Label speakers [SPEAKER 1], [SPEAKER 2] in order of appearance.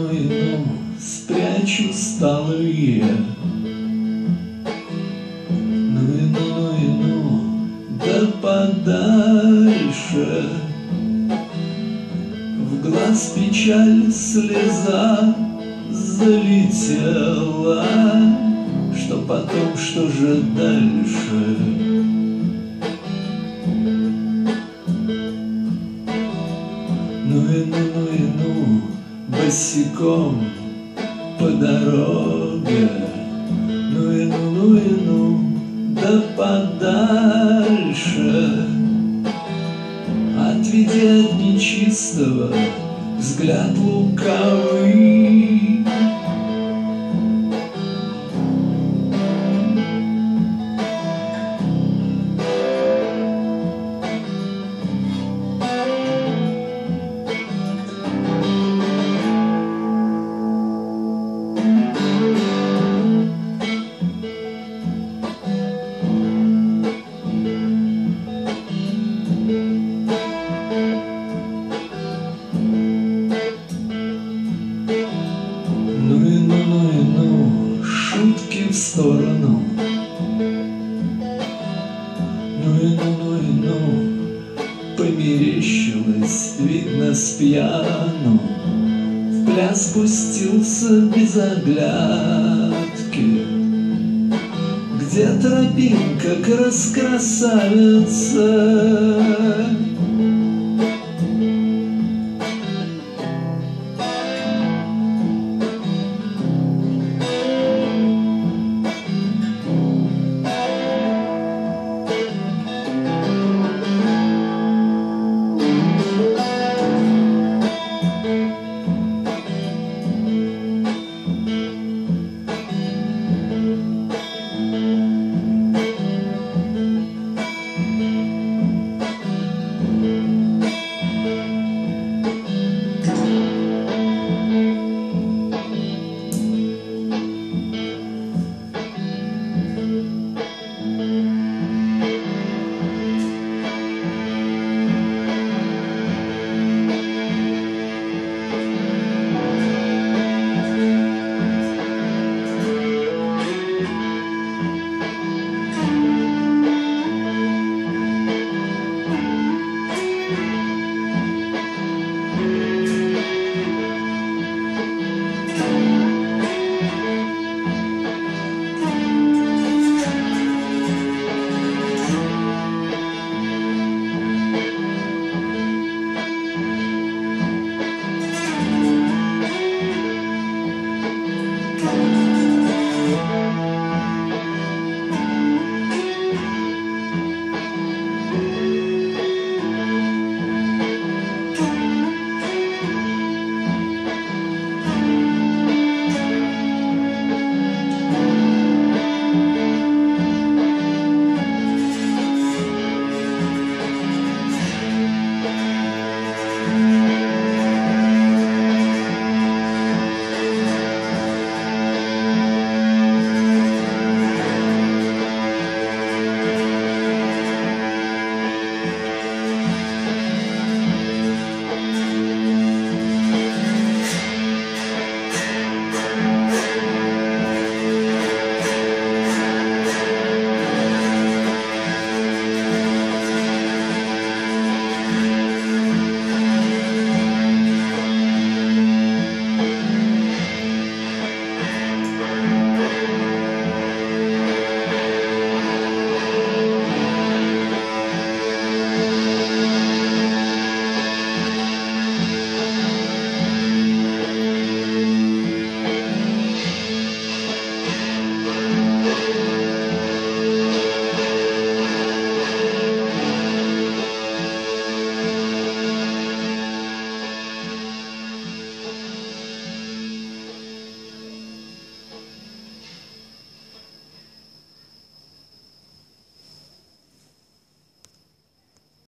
[SPEAKER 1] тайну спрячу, стану я. Новину, новину, да подальше. В глаз печаль слеза залетела, Что потом, что же дальше? Босиком по дороге. Ну и ну, ну и ну, да подальше. Отведи от нечистого взгляд лукавый Ну и ну, ну и ну, померещилось, видно, с пьяну. В пляс пустился без оглядки. Где тропинка к раскрасавице?